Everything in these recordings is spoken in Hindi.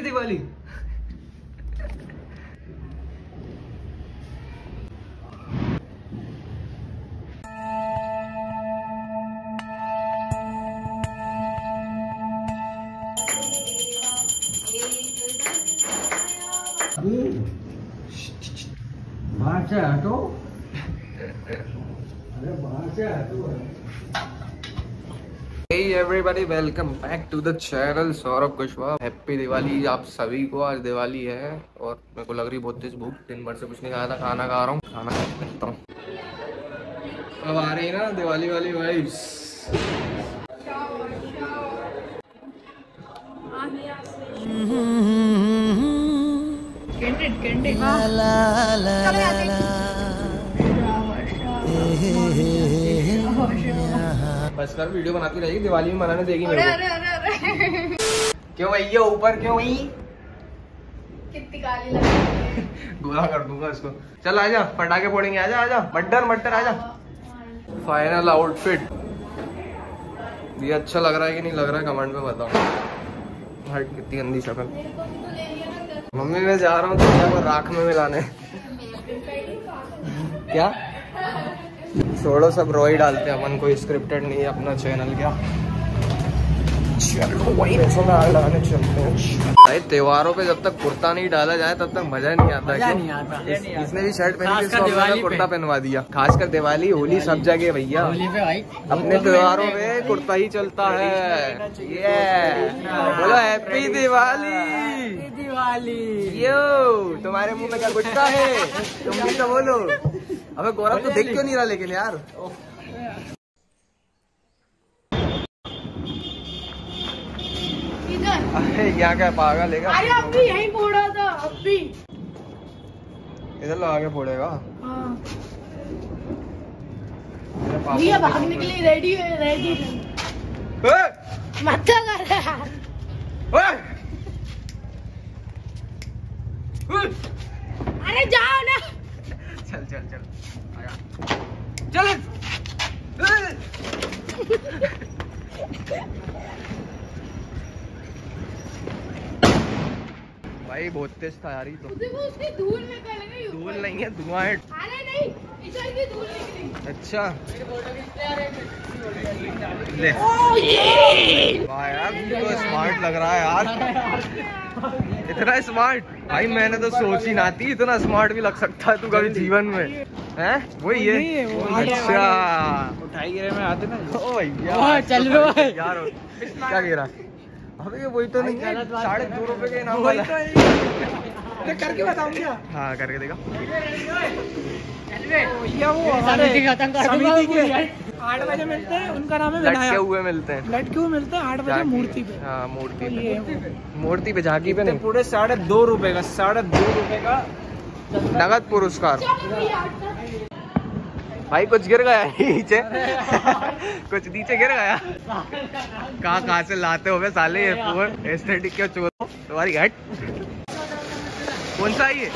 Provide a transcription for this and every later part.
हैप्पी दिवाली। बाहर से हटो। अरे बाहर से हटो। Hey everybody, welcome back to the channel Saurabh Kushwaha happy Diwali आप सभी को आज दिवाली है और मेरे को लग रही बहुत तेज भूख दिन भर से कुछ नहीं खाया था खाना खा रहा हूँ खाना खा मिलता हूँ। अब आ रही है ना दिवाली वाली वाइब्स कैंडिड कैंडिड बस कर वीडियो बनाती रहेगी दिवाली में मनाने देगी अरे मेरे अरे अरे अरे। को क्यों भैया ऊपर क्यों वही कितनी काली लग रही है गोरा कर दूँगा इसको। चल आजा पटाखे फोड़ेंगे आजा आजा मड्डर मड्डर आजा फाइनल आउटफिट ये अच्छा लग रहा है कि नहीं लग रहा है कमेंट में बताओ। हट कितनी गंदी शक्ल। मम्मी मैं जा रहा हूँ तो राख में मिलाने। क्या? छोड़ो सब रोई डालते हैं। अपन कोई स्क्रिप्टेड नहीं है अपना चैनल क्या? चलो वही में लगाने चलते हैं। भाई त्योहारों पे जब तक कुर्ता नहीं डाला जाए तब तक मज़ा नहीं आता। मज़ा नहीं आता। इस- इसने भी शर्ट पहनी कुर्ता पहनवा दिया। खासकर दिवाली होली सब जगह भैया। होली पे भाई। अपने त्योहारों में कुर्ता ही चलता है। ये बोलो हैप्पी दिवाली दिवाली यो तुम्हारे मुँह में क्या गुटका है? तुम भी तो बोलो। अबे गौरव तो देख क्यों नहीं रहा लेकिन यार? इधर। अरे क्या क्या पागल है अरे अब भी यहीं फोड़ा था अब भी। इधर लगा के फोड़ेगा। हाँ। भैया भागने के लिए रेडी है रेडी मत कर! अरे जाओ ना। चल चल चल। आया। चल। भाई बहुत तेज था यार तो। धूल निकल गई धूल नहीं है धुआँ है। अरे नहीं इधर की धूल निकली। अच्छा। ले। वाह यार तो स्मार्ट लग रहा है यार। इतना स्मार्ट भाई मैंने तो सोच ही ना थी इतना स्मार्ट भी लग सकता है तू कभी जीवन में। हैं? वो ये अच्छा। उठाई गिरे में आते ना। ओ भैया। चल रहा है। यार क्या गिरा अबे वही तो नहीं है। साढ़े दो रुपए के इनाम वाला। तो करके बताऊँ क्या? हाँ करके देखा। भैया वो समिति के आठ बजे मिलते हैं उनका नाम है लटके हुए मिलते हैं। लटके हुए मिलते हैं आठ बजे मूर्ति पे। हाँ मूर्ति तो पे। मूर्ति पे झांकी पे नहीं। पूरे साढ़े दो रुपए का साढ़े दो रुपए का नगद पुरस्कार। भाई कुछ गिर गया नीचे। कुछ नीचे गिर गया। कहाँ कहाँ से लाते हो बे साले ये पूर? एस्थेटिक क्यों चोर तुम्हारी हट। कौन सा ये?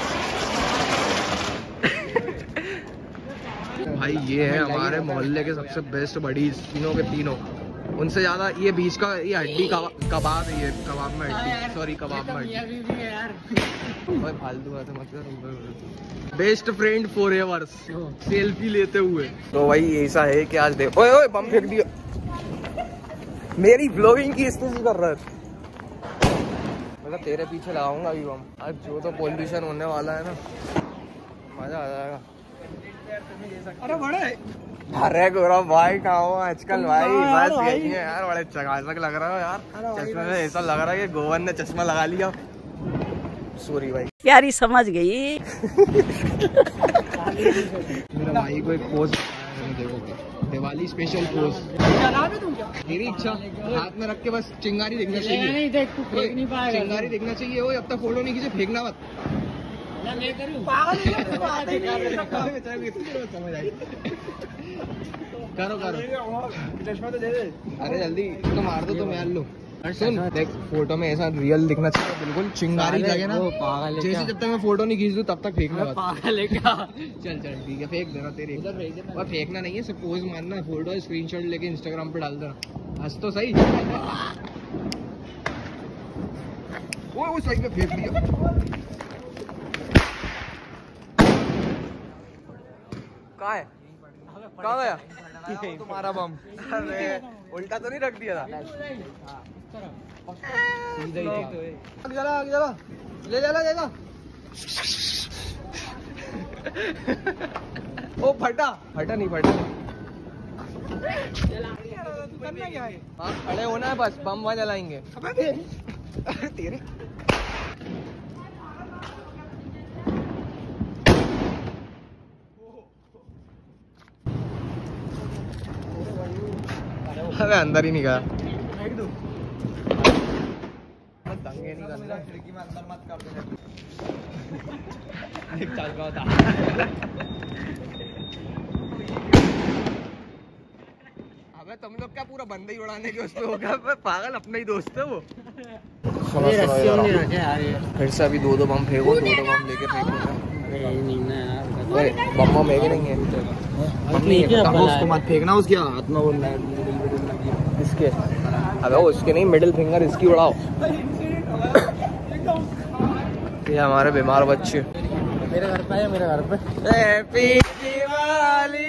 भाई, ये है हमारे मोहल्ले के सबसे बेस्ट बड़ी तीनों के तीनों। उनसे ज़्यादा ये बीच का, ये हड्डी कबाब है ये, कबाब में हड्डी। सॉरी कबाब में हड्डी। ओए, फालतू बातें मत कर best friend for evers selfie लेते हुए। तो भाई, ऐसा है कि आज देखो ओए ओए बम फेंक दिया मेरी ब्लॉगिंग की स्थिति कर रहा है। मतलब तेरे पीछे लगाऊँगा अभी बम आज जो तो पॉल्यूशन होने वाला है ना, मज़ा आ जाएगा। अरे बड़ा। अरे गौरव भाई कहा हो आजकल भाई बस यही है यार बड़े चकाचक लग रहा हो यार। चश्मे में ऐसा लग रहा है कि गोवन ने चश्मा लगा लिया। सॉरी भाई। प्यारी समझ गई। मेरा भाई को एक पोज देखो दिवाली स्पेशल पोज चला भी तुम क्या? मेरी इच्छा हाथ में रख के बस चिंगारी देखना चाहिए। नहीं देख तू फेंक नहीं पाएगा। चिंगारी देखना चाहिए वो जब तक फ़ोटो नहीं खींचे फेंकना मत। करो करो चश्मा तो दे दे अरे जल्दी इसको मार दो तो लो सुन देख फ़ोटो में ऐसा रियल दिखना चाहिए बिल्कुल चिंगारी ना पागल जैसे जब तक मैं फ़ोटो नहीं खींच तब तक फेंकना पागल है चल चल ठीक है फेंक देना तेरी और फेंकना नहीं है सिर्फ़ पोज मारना है फ़ोटो स्क्रीनशॉट लेके इंस्टाग्राम पे डाल देना हंस तो सही वो साइड में फेंक दिया कहाँ है? कहाँ गया? तुम्हारा बम। अरे उल्टा तो नहीं रख दिया था। ले चला ले जा ओ फटा। फटा नहीं फटा। है? हाँ खड़े होना है बस। बम वहाँ जलाएँगे। तेरे अबे अंदर ही नहीं गया अबे तुम लोग क्या पूरा बंदे ही उड़ाने के उसमें हो गया? पागल अपना ही दोस्त है वो। फिर से अभी दो दो बम फेंको दो दो बम लेके फेंको। ओए, बम बम एक नहीं है? बम नहीं है उसको मत फेंकना उसके हाथ में वो इसके। अबे वो इसके नहीं मिडिल फिंगर इसकी उड़ाओ। ये हमारे बीमार बच्चे। मेरे घर पे है मेरे घर पे। हैप्पी दिवाली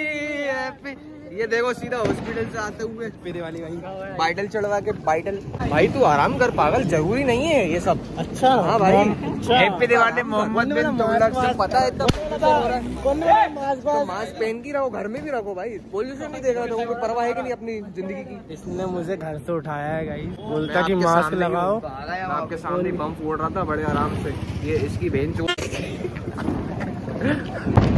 ये देखो सीधा हॉस्पिटल से आते हुए। मेरे वाली भाई बाइटल चढ़वा के बाइटल भाई तू आराम कर पागल ज़रूरी नहीं है ये सब। अच्छा। हाँ भाई। अच्छा। हैप्पी दिवाली मोहम्मद बिन तुगलक से पता है मास्क तो पहन के रहो घर में भी रखो भाई। पोल्यूशन नहीं देख रहा था कोई परवाह है कि नहीं अपनी ज़िंदगी की? इसने मुझे घर से उठाया है गाइस बोलता कि मास्क लगाओ। आपके सामने बम फोड़ रहा था बड़े आराम से। ये इसकी बहन चो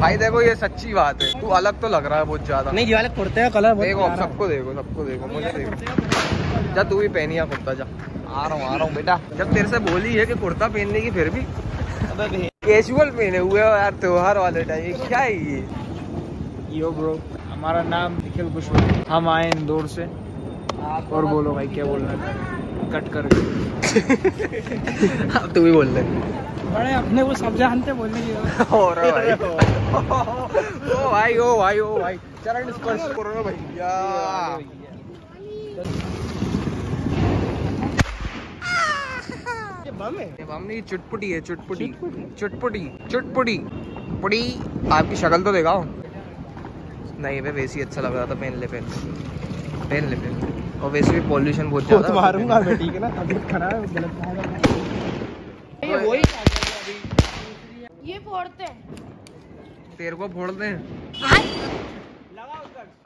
भाई देखो ये सच्ची बात है। तू अलग तो लग रहा है बहुत ज़्यादा। नहीं ये वाले कुर्ते का कलर देखो सबको देखो सबको देखो मुझे देखो। जा तू भी पहनिया कुर्ता जा। आ रहा हूँ आ रहा हूँ बेटा। जब तेरे से बोली है कि कुर्ता पहनने की फिर भी। कैजुअल पहने हुए हो यार त्योहार वाले टाइम क्या है ये? यो ब्रो हमारा नाम निखिल कुशवाहा हम आए इंदौर से। और बोलो भाई क्या बोल रहे हैं? कट कर अब तू भी बोल ले। बड़े अपने को सब जानते बोलने की हो रहा भाई। ओ भाई ओ भाई ओ भाई। चरण स्पर्श करो ना भैया। ये बम है। ये बम नहीं चुटपुटी है चुटपुटी। चुटपुटी? चुटपुटी पुड़ी आपकी शक्ल तो दिखाओ नहीं वे वैसे ही अच्छा लग रहा था पहन ले पहन ले। पहन ले पहन ले। और वैसे भी पॉल्यूशन बहुत ज़्यादा है। मारूँगा मैं ठीक है ना? तबीयत खराब है गलत ये वही ये फोड़ते हैं। तेरे को फोड़ दें हाँ?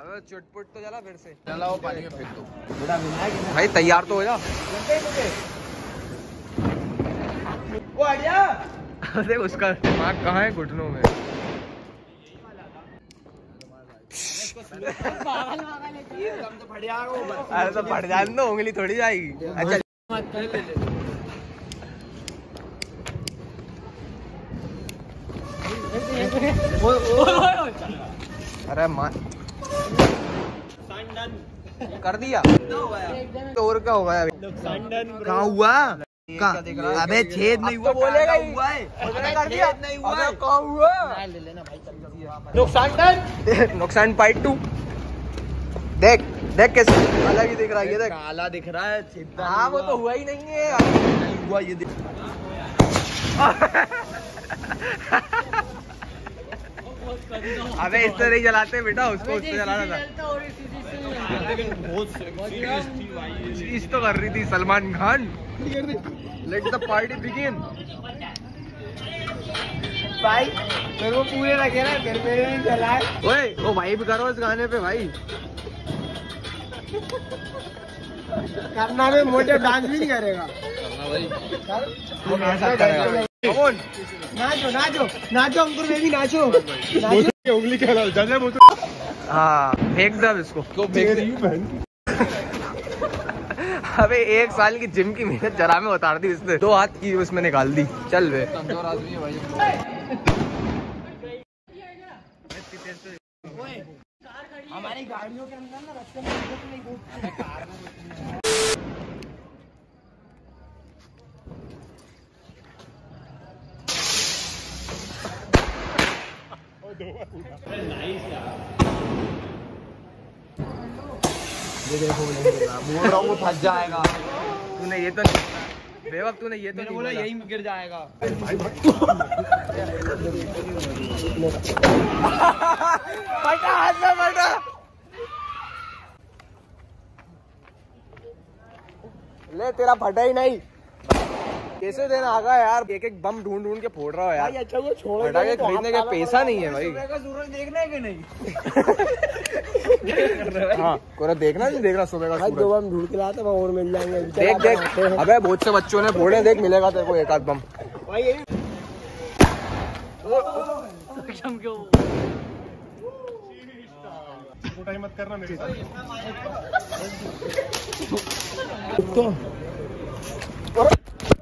अबे चुटपुट तो जला फिर से। जला वो पानी में फेंक दो। भाई तैयार तो हो जा। वो आइडिया? अरे उसका दिमाग कहाँ है घुटनों में? अरे तो बढ़ जाने दो उंगली थोड़ी जाएगी। अच्छा अरे मा कर दिया। तो और क्या होगा अभी? कहाँ हुआ? कहाँ? अबे छेद नहीं हुआ बोलेगा हुआ है? कर दिया नहीं हुआ कहाँ हुआ? नुकसान डन नुकसान पार्ट टू देख देख कैसे अलग ही दिख रहा है ये देख। काला दिख रहा है सीधा हाँ वो तो हुआ। ही नहीं है। नहीं हुआ ये देख। अबे इस तरह ही जलाते हैं बेटा उसको उससे जलाना था। चीज़ तो कर रही थी Salman Khan. Let the party begin भाई मेरे को पूरे लगे ना घर में नहीं जलाए ओए ओ भाई भी करो इस गाने पे भाई। करना में मोटे डांस भी नहीं करेगा। वो मेरे. नाचो नाचो नाचो अंकुर भी नाचो। नाचो। उंगली खेला हाँ फेंक दे अब इसको। तो हूँ अबे एक साल की जिम की मेहनत जरा में उतार दी इसने। दो हाथ की उसमें निकाल दी। चल बे हमारी गाड़ियों के अंदर ना रास्ते में नहीं घूमता बोल रहा हूँ फंस जाएगा। तूने ये तो बेवक तूने ये तो बोला बोला यही गिर जाएगा। फटा हाथ में फटा ले तेरा फटा ही नहीं। कैसे देना आगा यार? एक एक बम ढूंढ ढूंढ के फोड़ रहा हो यार। अच्छा वो छोड़ के खरीदने का पैसा नहीं है भाई। सूरज देखना है कि नहीं? हाँ कोरा देखना नहीं देखना सुबह का सूरज। बम ढूंढ के लाते और मिल जाएँगे। देख देख अबे बहुत से बच्चों ने फोड़े देख मिलेगा तेरे को एक आध बम। भाई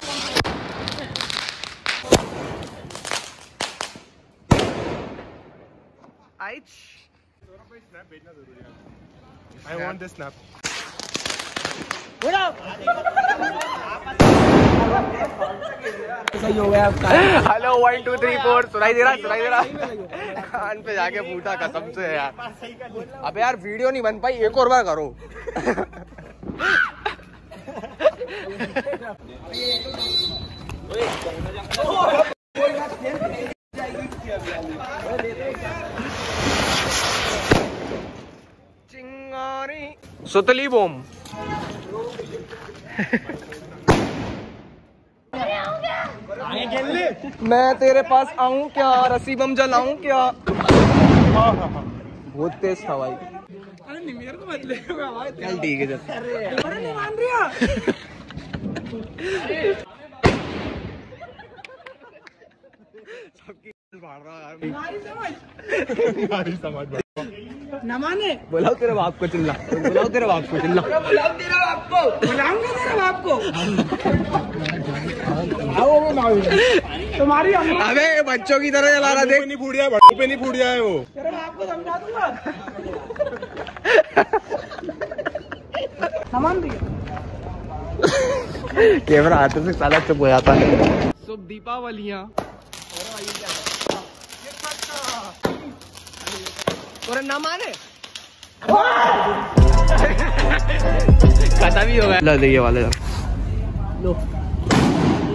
want this snap. सही हो hello one two three four सुनाई दे रहा सुनाई दे रहा कान पे जाके फूटा कसम से यार। अबे यार वीडियो नहीं बन पाई एक और बार करो। सुतली बोम। मैं तेरे पास आऊँ क्या? रसी बम जलाऊं क्या? बहुत तेज था भाई। चल ठीक है चल सबकी फाड़ रहा है तुम्हारी समझ न माने बुलाओ तेरे बाप को चिल्ला। बुलाओ तेरे बाप को चिल्ला। बुलाओ तेरा बाप को। बुलाऊँगा तेरे बाप को। आओ तुम्हारी अबे बच्चों की तरह जला रहा देख। नहीं फूटिया है पे नहीं फूटिया है वो। तेरे बाप को समझा दूँगा। सामान दिया। कैमरा आते से साला चुप हो जाता है। शुभ दीपावलियाँ। और ना माने खत्म ही हो ला दे वाले। तू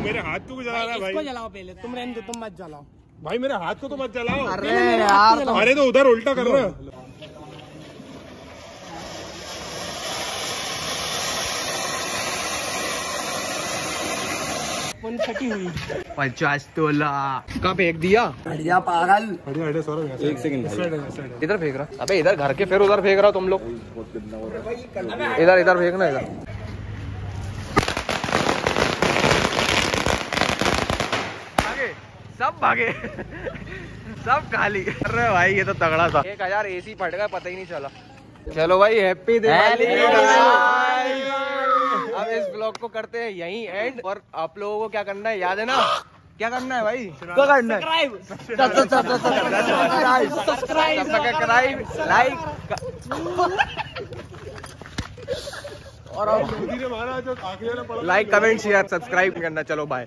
मेरे हाथ को जला रहा है इसको भाई? जलाओ पहले। तुम रहने दो तुम मत जलाओ। भाई मेरे हाथ को तो मत जलाओ। अरे यार अरे तो उधर उल्टा कर रहा है। हुई। पचास तोला। कहाँ फेंक दिया। बढ़िया पागल। सौरभ एक सेकंड इधर फेंक रहा? अबे इधर घर के फिर उधर फेंक रहा तुम लोग। इधर इधर फेंकना इधर। सब भागे। सब खाली। अरे भाई ये तो तगड़ा था। एक हज़ार एसी फट गया पता ही नहीं चला। चलो भाई हैप्पी दिवाली अब इस ब्लॉग को करते हैं यही एंड और आप लोगों को क्या करना है? याद है ना? क्या करना है भाई? क्या करना है? सब्सक्राइब सब्सक्राइब लाइक और लाइक कमेंट शेयर सब्सक्राइब करना। चलो बाय